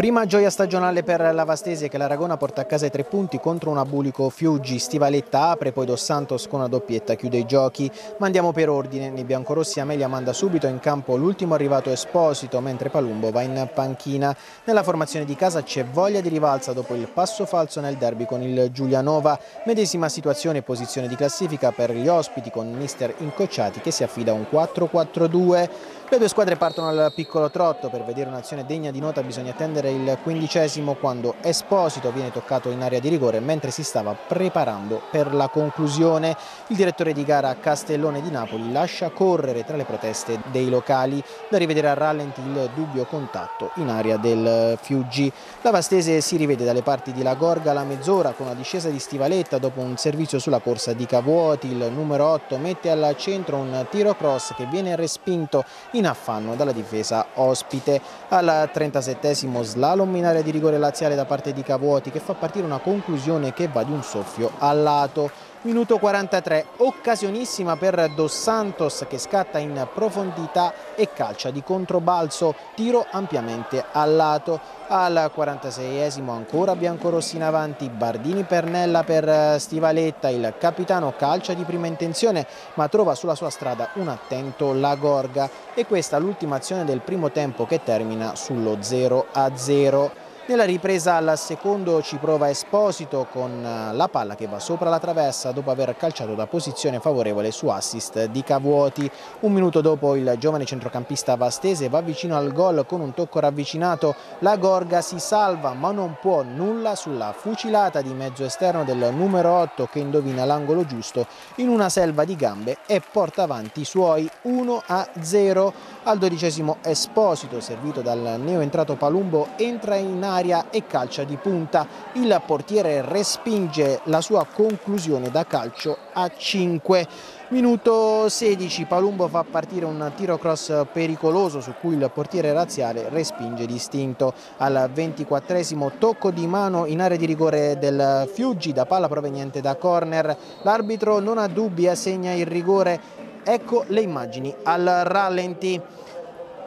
Prima gioia stagionale per la Vastese che l'Aragona porta a casa i tre punti contro un abulico Fiuggi. Stivaletta apre, poi Dos Santos con una doppietta chiude i giochi. Ma andiamo per ordine. Nei biancorossi Amelia manda subito in campo l'ultimo arrivato Esposito, mentre Palumbo va in panchina. Nella formazione di casa c'è voglia di rivalsa dopo il passo falso nel derby con il Giulianova. Medesima situazione e posizione di classifica per gli ospiti con mister Incocciati che si affida a un 4-4-2. Le due squadre partono al piccolo trotto, per vedere un'azione degna di nota bisogna attendere il quindicesimo quando Esposito viene toccato in area di rigore mentre si stava preparando per la conclusione. Il direttore di gara Castellone di Napoli lascia correre tra le proteste dei locali da rivedere a rallenti il dubbio contatto in area del Fiuggi. La Vastese si rivede dalle parti di La Gorga alla mezz'ora con una discesa di Stivaletta dopo un servizio sulla corsa di Cavuoti. Il numero 8 mette al centro un tiro cross che viene respinto in in affanno dalla difesa ospite. Al 37esimo slalom in area di rigore laziale da parte di Cavuoti che fa partire una conclusione che va di un soffio al lato. Minuto 43, occasionissima per Dos Santos che scatta in profondità e calcia di controbalzo, tiro ampiamente al lato. Al 46esimo ancora biancorossi in avanti, Bardini Pernella per Stivaletta, il capitano calcia di prima intenzione ma trova sulla sua strada un attento Lagorga e questa l'ultima azione del primo tempo che termina sullo 0 a 0. Nella ripresa al secondo ci prova Esposito con eh, la palla che va sopra la traversa dopo aver calciato da posizione favorevole su assist di Cavuoti. Un minuto dopo il giovane centrocampista Vastese va vicino al gol con un tocco ravvicinato. La Gorga si salva ma non può nulla sulla fucilata di mezzo esterno del numero 8 che indovina l'angolo giusto in una selva di gambe e porta avanti i suoi 1 a 0. Al dodicesimo Esposito servito dal neoentrato Palumbo entra in area aria e calcia di punta. Il portiere respinge la sua conclusione da calcio a 5. Minuto 16, Palumbo fa partire un tiro cross pericoloso su cui il portiere razziale respinge distinto. Al 24 tocco di mano in area di rigore del Fiuggi da palla proveniente da corner. L'arbitro non ha dubbi, assegna il rigore. Ecco le immagini al rallenti.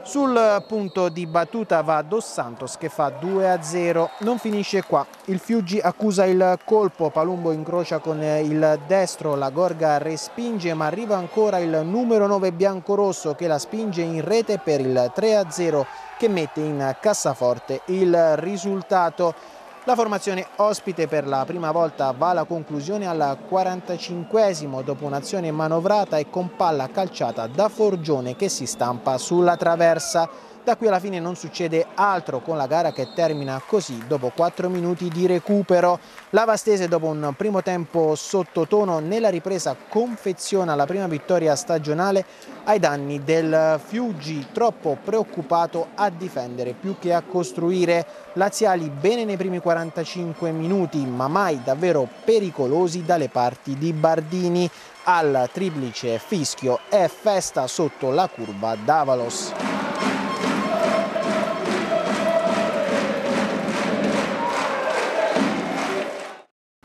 Sul punto di battuta va Dos Santos che fa 2-0, non finisce qua, il Fiuggi accusa il colpo, Palumbo incrocia con il destro, la Gorga respinge ma arriva ancora il numero 9 biancorosso che la spinge in rete per il 3-0 che mette in cassaforte il risultato. La formazione ospite per la prima volta va alla conclusione al 45esimo dopo un'azione manovrata e con palla calciata da Forgione che si stampa sulla traversa. Da qui alla fine non succede altro con la gara che termina così dopo 4 minuti di recupero. La Vastese dopo un primo tempo sottotono nella ripresa confeziona la prima vittoria stagionale ai danni del Fiuggi troppo preoccupato a difendere più che a costruire. Laziali bene nei primi 45 minuti ma mai davvero pericolosi dalle parti di Bardini. Al triplice fischio e festa sotto la curva d'Avalos.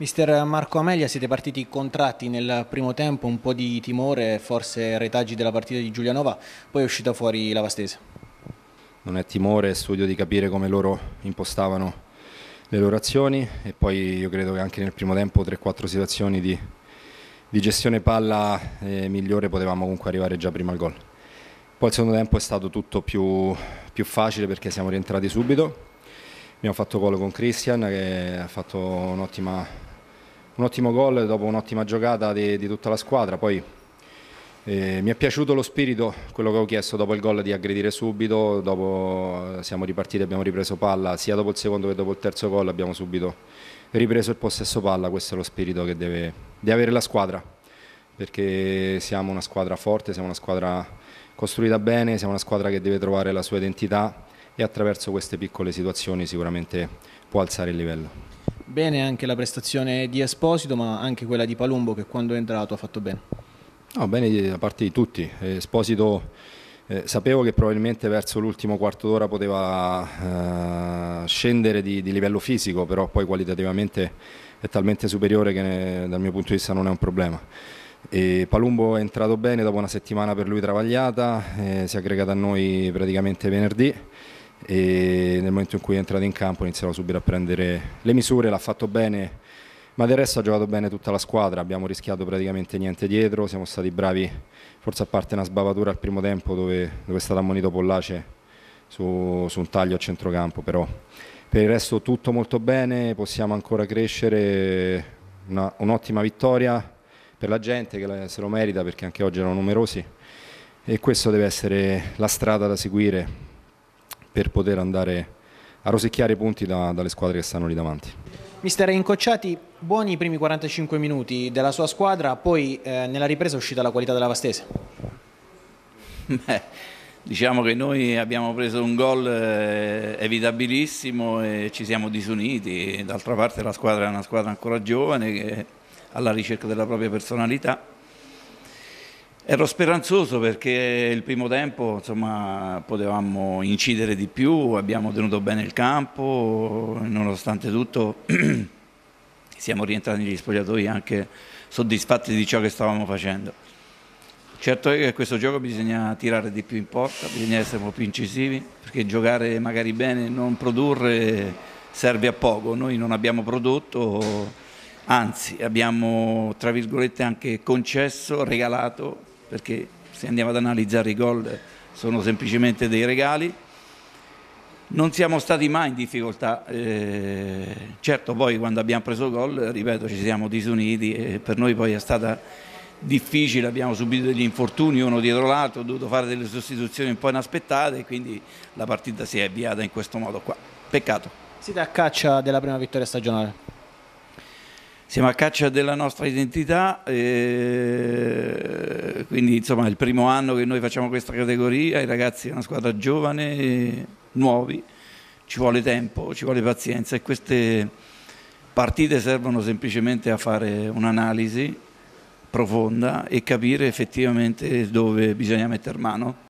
Mister Marco Amelia, siete partiti contratti nel primo tempo, un po' di timore, forse retaggi della partita di Giulianova, poi è uscita fuori la Vastese. Non è timore, è studio di capire come loro impostavano le loro azioni e poi io credo che anche nel primo tempo 3-4 situazioni di, di, gestione palla eh, migliore potevamo comunque arrivare già prima al gol. Poi il secondo tempo è stato tutto più, più facile perché siamo rientrati subito, abbiamo fatto gol con Christian che ha fatto un'ottima un ottimo gol dopo un'ottima giocata di, di, tutta la squadra. Poi eh, mi è piaciuto lo spirito, quello che ho chiesto dopo il gol di aggredire subito, dopo eh, siamo ripartiti, abbiamo ripreso palla, sia dopo il secondo che dopo il terzo gol abbiamo subito ripreso il possesso palla, questo è lo spirito che deve, deve avere la squadra, perché siamo una squadra forte, siamo una squadra costruita bene, siamo una squadra che deve trovare la sua identità e attraverso queste piccole situazioni sicuramente può alzare il livello. Bene anche la prestazione di Esposito, ma anche quella di Palumbo che quando è entrato ha fatto bene. No, bene da parte di tutti. Esposito eh, sapevo che probabilmente verso l'ultimo quarto d'ora poteva eh, scendere di, di, livello fisico, però poi qualitativamente è talmente superiore che ne, dal mio punto di vista non è un problema. E Palumbo è entrato bene dopo una settimana per lui travagliata, eh, si è aggregata a noi praticamente venerdì e nel momento in cui è entrato in campo iniziamo subito a prendere le misure, l'ha fatto bene, ma del resto ha giocato bene tutta la squadra, abbiamo rischiato praticamente niente dietro, siamo stati bravi, forse a parte una sbavatura al primo tempo dove, dove è stato ammonito Pollace su, su un taglio a centrocampo, però per il resto tutto molto bene, possiamo ancora crescere, un'ottima vittoria per la gente che se lo merita perché anche oggi erano numerosi e questa deve essere la strada da seguire per poter andare a rosicchiare i punti da, dalle squadre che stanno lì davanti. Mister Incocciati, buoni i primi 45 minuti della sua squadra, poi eh, nella ripresa è uscita la qualità della Vastese. Beh, diciamo che noi abbiamo preso un gol eh, evitabilissimo e ci siamo disuniti, d'altra parte la squadra è una squadra ancora giovane che alla ricerca della propria personalità Ero speranzoso perché il primo tempo insomma, potevamo incidere di più, abbiamo tenuto bene il campo, nonostante tutto siamo rientrati negli spogliatoi anche soddisfatti di ciò che stavamo facendo. Certo è che questo gioco bisogna tirare di più in porta, bisogna essere un po' più incisivi, perché giocare magari bene e non produrre serve a poco. Noi non abbiamo prodotto, anzi abbiamo tra virgolette anche concesso, regalato perché se andiamo ad analizzare i gol sono semplicemente dei regali. Non siamo stati mai in difficoltà, eh, certo poi quando abbiamo preso gol, ripeto, ci siamo disuniti e per noi poi è stata difficile, abbiamo subito degli infortuni uno dietro l'altro, ho dovuto fare delle sostituzioni un po' inaspettate e quindi la partita si è avviata in questo modo qua. Peccato. Siete a caccia della prima vittoria stagionale? Siamo a caccia della nostra identità, e quindi insomma è il primo anno che noi facciamo questa categoria, i ragazzi è una squadra giovane, nuovi, ci vuole tempo, ci vuole pazienza e queste partite servono semplicemente a fare un'analisi profonda e capire effettivamente dove bisogna mettere mano